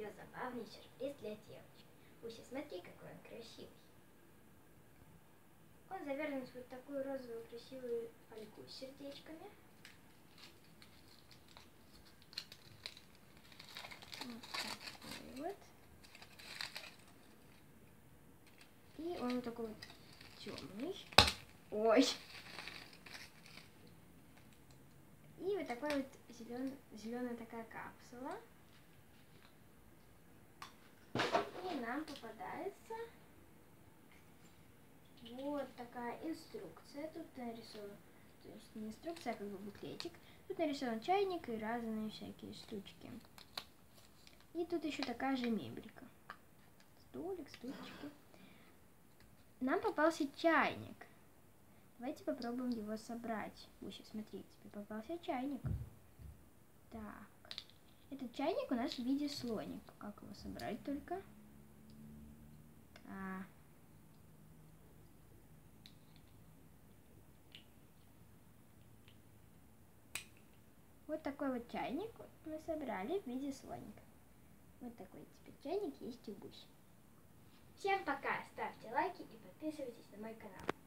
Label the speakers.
Speaker 1: ее забавный сюрприз для девочек. Уся, смотри, какой он красивый. Он завернут в вот такую розовую красивую фольгу с сердечками. Вот вот. И он такой вот темный. Ой. И вот такой вот зелен, зеленая такая капсула. И нам попадается вот такая инструкция. Тут нарисован, то есть не инструкция, а как бы буклетик. Тут нарисован чайник и разные всякие штучки. И тут еще такая же мебелька. Столик, стульчики. Нам попался чайник. Давайте попробуем его собрать. Буся, смотри, тебе попался чайник. Так. Этот чайник у нас в виде слоника. Как его собрать только? А. Вот такой вот чайник мы собрали в виде слоника. Вот такой теперь чайник есть у Буси. Всем пока, ставьте лайки и подписывайтесь на мой канал.